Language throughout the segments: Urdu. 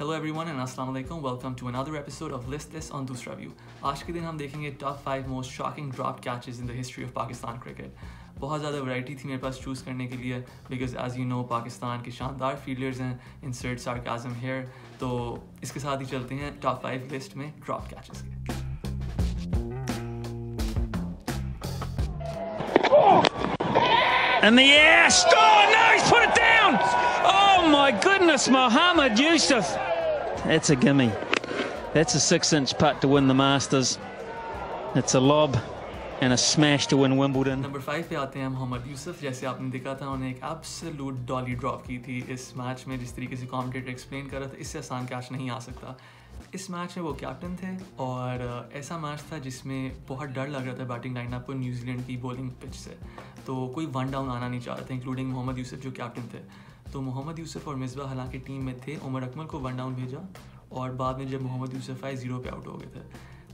ہیلو ایوری ون اینڈ السلام علیکم welcome to another episode of list this on دوسرا ویو آج کے دن ہم دیکھیں گے top five most shocking drop catches in the history of Pakistan cricket بہت زیادہ ورائٹی تھی میرے پاس چوز کرنے کے لیے because as you know Pakistan کے شاندار فیلڈرز ہیں. ان سرٹ سارک اعظم ہیئر تو اس کے ساتھ ہی چلتے ہیں ٹاپ فائیو لسٹ میں ڈراپ کیچز کے. And the air, oh, no! goodness, Mohammed Yusuf. That's a gimme. That's a six-inch putt to win the Masters. It's a lob and a smash to win Wimbledon. Number 5 پہ آتے ہیں محمد یوسف جیسے آپ نے دیکھا تھا انہوں نے ایک ایبسلوٹ ڈالی ڈراپ کی تھی اس میچ میں جس طریقے سے کامنٹیٹر ایکسپلین کر رہا تھا اس سے آسان کیچ نہیں آ سکتا اس میچ میں وہ کیپٹن تھے اور ایسا میچ تھا جس میں بہت ڈر لگ رہا تھا بیٹنگ لائن اپ کو نیوزی لینڈ کی بولنگ پچ سے تو کوئی ون ڈاؤن آنا نہیں چاہ رہا تھا انکلوڈنگ محمد یوسف جو کیپٹن تھے تو محمد یوسف اور مصباح حالانکہ ٹیم میں تھے، عمر اکمل کو ون ڈاؤن بھیجا اور بعد میں جب محمد یوسف آئے زیرو پہ آؤٹ ہو گئے تھے۔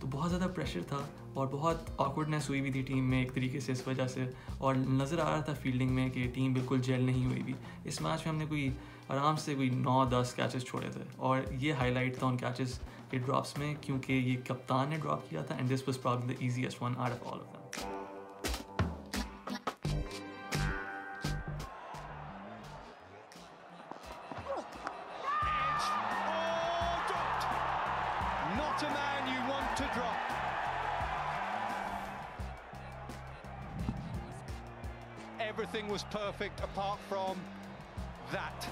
تو بہت زیادہ پریشر تھا اور بہت آکورڈنیس ہوئی بھی تھی ٹیم میں ایک طریقے سے اس وجہ سے۔ اور نظر آ رہا تھا فیلڈنگ میں کہ ٹیم بالکل جیل نہیں ہوئی بھی۔ اس میچ میں ہم نے کوئی آرام سے کوئی نو دس کیچز چھوڑے تھے۔ اور یہ ہائی لائٹ تھا ان کیچز کے ڈراپس میں کیونکہ یہ کپتان نے ڈراپ کیا تھا and this was problem the easiest one or of all of them not a man you want to drop. Everything was perfect apart from that.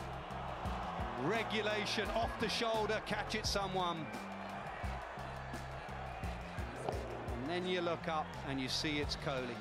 Regulation, off the shoulder, catch it someone. And then you look up and you see it's Coley.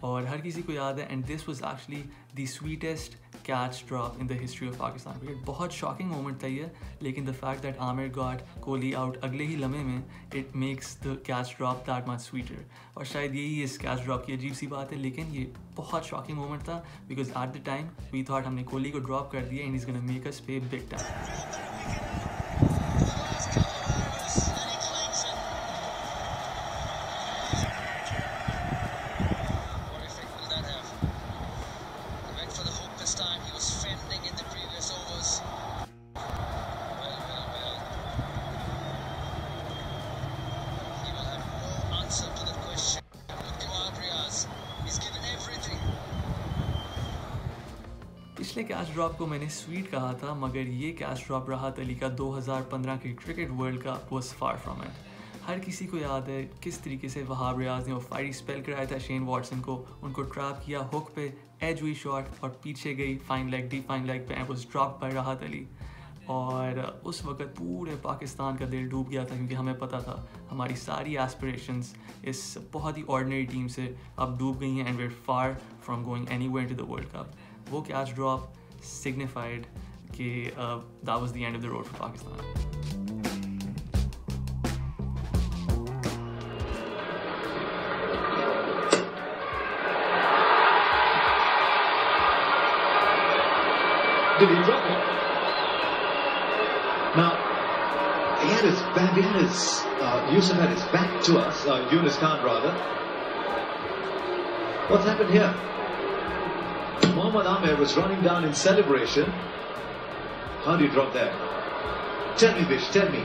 اور ہر کسی کو یاد ہے and this was actually the sweetest catch drop in the history of Pakistan cricket بہت شاکنگ مومنٹ تھا یہ، لیکن the fact that Amir got Kohli out اگلے ہی لمحے میں it makes the catch drop that much sweeter اور شاید یہی اس کیچ ڈراپ کی عجیب سی بات ہے، لیکن یہ بہت شاکنگ مومنٹ تھا because at the time we thought ہم نے کوہلی کو ڈراپ کر دیا and is gonna make us pay big time پچھلے کیش ڈراپ کو میں نے سویٹ کہا تھا، مگر یہ کیش ڈراپ راحت علی کا دو ہزار پندرہ کے cricket world cup was far from it ہر کسی کو یاد ہے کس طریقے سے وہاب ریاض نے وہ فائری اسپیل کرایا تھا شین واٹسن کو، ان کو ٹراپ کیا ہک پہ ایج ہوئی شاٹ اور پیچھے گئی fine leg the fine leg پہ واز ڈراپ پر راحت علی۔ اور اس وقت پورے پاکستان کا دل ڈوب گیا تھا کیونکہ ہمیں پتہ تھا ہماری ساری اسپریشنز اس بہت ہی آرڈنری ٹیم سے اب ڈوب گئی ہیں and were far from going anyway to the world cup وہ کیچ ڈراپ سگنیفائڈ کہ that was the end of the road for Pakistan. Now, he had his, he uh, Yusuf had his back to us, uh, Yunus Khan rather. What's happened here? Mohammad Amir was running down in celebration. How do you drop there? Tell me, Bish, tell me.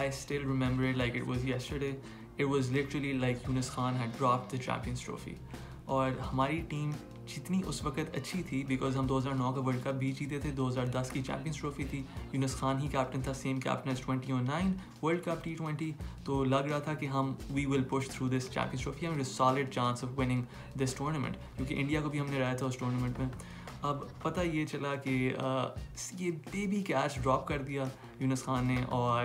I still remember it like it was yesterday it was literally like Younis Khan had drop the champions trophy اور ہماری ٹیم جتنی اس وقت اچھی تھی بیکاز ہم دو ہزار نو کا ورلڈ کپ بھی جیتے تھے، دو ہزار دس کی چیمپئنس ٹرافی تھی، یونس خان ہی کیپٹن تھا سیم کیپٹن ایز ٹوئنٹی اور nine world cup T twenty تو لگ رہا تھا کہ ہم we will push through this champions trophy ہم solid chance of winning this tournament کیونکہ انڈیا کو بھی ہم نے رہا تھا اس ٹورنامنٹ میں۔ اب پتہ یہ چلا کہ یہ بیبی کیچ ڈراپ کر دیا یونس خان نے اور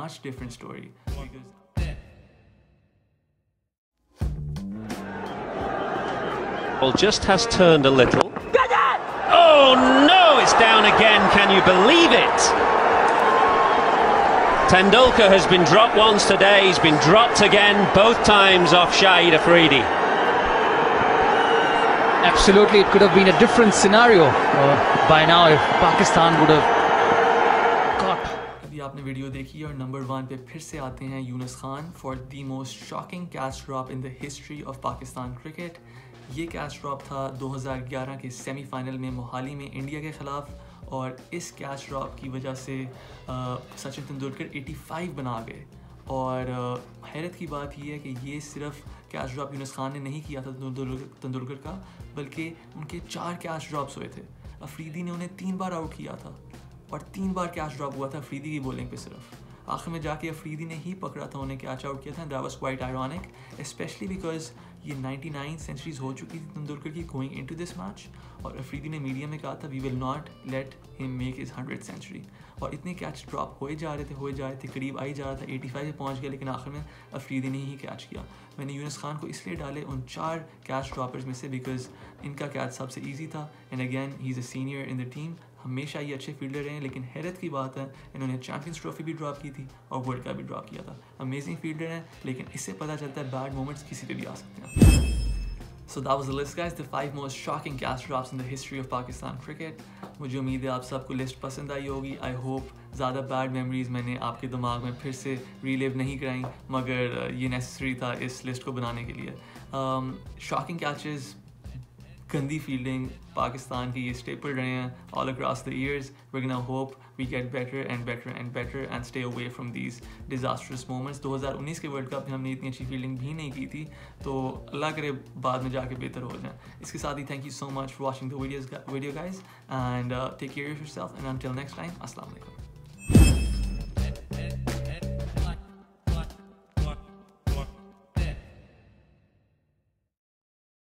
much different story Well, just has turned a little. Oh no, it's down again. Can you believe it? Tendulkar has been dropped once today. He's been dropped again, both times off Shahid Afridi. Absolutely, it could have been a different scenario. Uh, by now if Pakistan would have آپ نے ویڈیو دیکھی اور نمبر ون پہ پھر سے آتے ہیں Younis Khan for the most shocking catch drop in the history of Pakistan cricket یہ کیچ ڈراپ تھا دو ہزار گیارہ کے سیمی فائنل میں موہالی میں انڈیا کے خلاف اور اس کیچ ڈراپ کی وجہ سے سچن تندولکر ایٹی فائیو بنا گئے اور حیرت کی بات یہ ہے کہ یہ صرف کیش ڈراپ یونس خان نے نہیں کیا تھا تندولکر کا، بلکہ ان کے چار کیش ڈراپس ہوئے تھے۔ افریدی نے انہیں تین بار آؤٹ کیا تھا اور تین بار کیش ڈراپ ہوا تھا افریدی کی بولنگ پہ صرف۔ آخر میں جا کے افریدی نے ہی پکڑا تھا انہیں کیچ آؤٹ کیا تھا that was quite ironic especially because یہ نائنٹی نائن سینچریز ہو چکی تھی تندولکر کی going in to this match اور افریدی نے میڈیا میں کہا تھا we will not let him make his hundred century اور اتنے کیچ ڈراپ ہوئے جا رہے تھے، ہوئے جا رہے تھے، قریب آئی جا رہا تھا ایٹی فائیو پہ پہنچ گیا، لیکن آخر میں افریدی نے ہی کیچ کیا۔ میں نے یونس خان کو اس لیے ڈالے ان چار کیچ ڈراپرز میں سے بیکاز ان کا کیچ سب سے ایزی تھا and again he is a senior in the team ہمیشہ یہ اچھے فیلڈر رہے ہیں، لیکن حیرت کی بات ہے، انہوں نے چیمپئنس ٹرافی بھی ڈراپ کی تھی اور ورلڈ کپ بھی ڈراپ کیا تھا۔ امیزنگ فیلڈر ہیں، لیکن اس سے پتہ چلتا ہے بیڈ مومنٹس کسی پہ بھی آ سکتے ہیں۔ So that was list guys the five most shocking catch drops in the history of Pakistan cricket مجھے امید ہے آپ سب کو لسٹ پسند آئی ہوگی۔ آئی ہوپ زیادہ بیڈ میموریز میں نے آپ کے دماغ میں پھر سے ریلیو نہیں کرائیں، مگر یہ نیسسری تھا اس لسٹ کو بنانے کے لیے۔ um, شاکنگ کیچز گندی فیلڈنگ پاکستان کی یہ اسٹیپل رہے ہیں all across the years we نا hope we get better and better and better and stay away from these disastrous moments دو ہزار انیس کے ورلڈ کپ میں ہم نے اتنی اچھی فیلڈنگ بھی نہیں کی تھی، تو اللہ کرے بعد میں جا کے بہتر ہو جائیں۔ اس کے ساتھ ہی thank you so much for watching the videos video guys and take care yourself and until next time السلام علیکم۔